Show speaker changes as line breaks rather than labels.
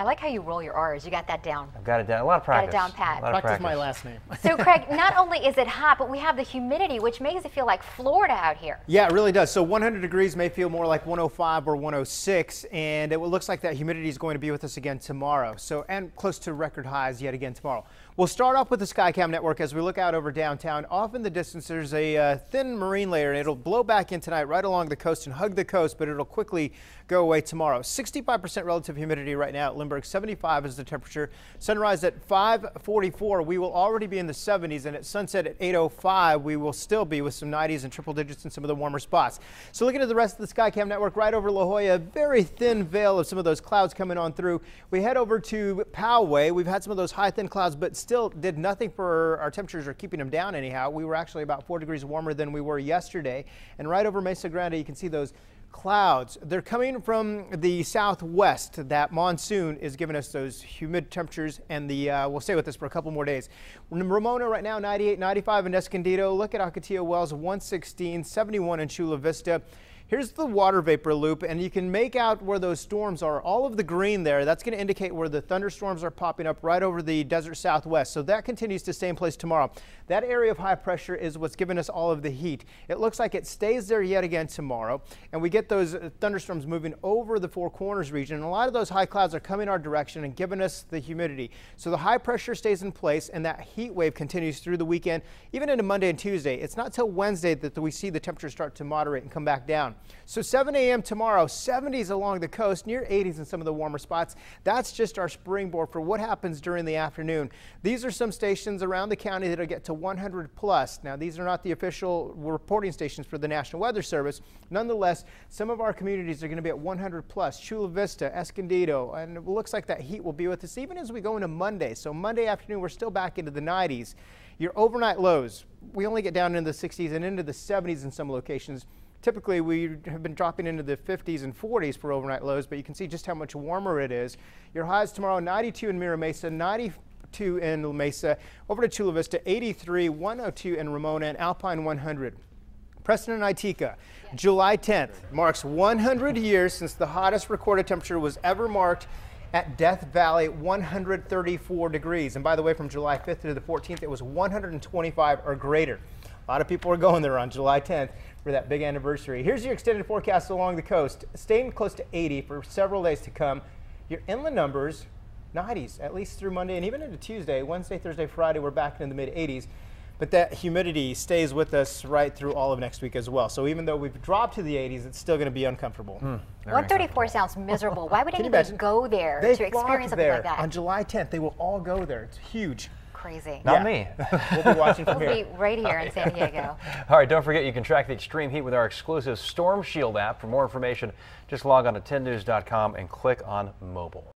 I like how you roll your R's. You got that down.
I've got it down. A lot of practice.
Got it down pat.
A lot of
Practice my last name.
So, Craig, not only is it hot, but we have the humidity, which makes it feel like Florida out here.
Yeah, it really does. So 100 degrees may feel more like 105 or 106, and it looks like that humidity is going to be with us again tomorrow. So and close to record highs yet again tomorrow. We'll start off with the Skycam network as we look out over downtown. Off in the distance, there's a uh, thin marine layer, and it'll blow back in tonight right along the coast and hug the coast, but it'll quickly go away tomorrow. 65% relative humidity right now at Lindbergh. 75 is the temperature. Sunrise at 5:44. We will already be in the 70s, and at sunset at 8:05, we will still be with some 90s and triple digits in some of the warmer spots. So looking at the rest of the Skycam network, right over La Jolla, very thin veil of some of those clouds coming on through. We head over to Poway. We've had some of those high thin clouds, but still did nothing for our temperatures or keeping them down anyhow. We were actually about four degrees warmer than we were yesterday. And right over Mesa Grande, you can see those clouds. They're coming from the southwest. That monsoon is giving us those humid temperatures, and the uh, we'll stay with this for a couple more days. Ramona right now, 98, 95 in Escondido. Look at Ocotillo Wells, 116, 71 in Chula Vista. Here's the water vapor loop, and you can make out where those storms are. All of the green there, that's going to indicate where the thunderstorms are popping up right over the desert southwest. So that continues to stay in place tomorrow. That area of high pressure is what's giving us all of the heat. It looks like it stays there yet again tomorrow, and we get those uh, thunderstorms moving over the Four Corners region. And a lot of those high clouds are coming our direction and giving us the humidity. So the high pressure stays in place, and that heat wave continues through the weekend, even into Monday and Tuesday. It's not till Wednesday that we see the temperatures start to moderate and come back down. So 7 a.m. tomorrow, 70s along the coast, near 80s in some of the warmer spots. That's just our springboard for what happens during the afternoon. These are some stations around the county that'll get to 100 plus. Now, these are not the official reporting stations for the National Weather Service. Nonetheless, some of our communities are going to be at 100 plus. Chula Vista, Escondido, and it looks like that heat will be with us even as we go into Monday. So Monday afternoon, we're still back into the 90s. Your overnight lows, we only get down into the 60s and into the 70s in some locations. Typically, we have been dropping into the 50s and 40s for overnight lows, but you can see just how much warmer it is. Your highs tomorrow 92 in Mira Mesa, 92 in La Mesa, over to Chula Vista, 83, 102 in Ramona, and Alpine 100. Preston and Itica, July 10th marks 100 years since the hottest recorded temperature was ever marked at Death Valley, 134 degrees. And by the way, from July 5th to the 14th, it was 125 or greater. A lot of people are going there on July 10th for that big anniversary. Here's your extended forecast along the coast, staying close to 80 for several days to come. Your inland numbers, 90s, at least through Monday and even into Tuesday. Wednesday, Thursday, Friday, we're back in the mid 80s. But that humidity stays with us right through all of next week as well. So even though we've dropped to the 80s, it's still going to be uncomfortable.
Hmm, 134 sounds miserable. Why would anybody go there
They
to experience something
there
like that?
on July 10th. They will all go there. It's huge.
Crazy.
Not
Yeah.
me.
We'll be watching from
We'll
here.
be right here in San Diego.
All right, don't forget you can track the extreme heat with our exclusive Storm Shield app. For more information, just log on to 10news.com and click on mobile.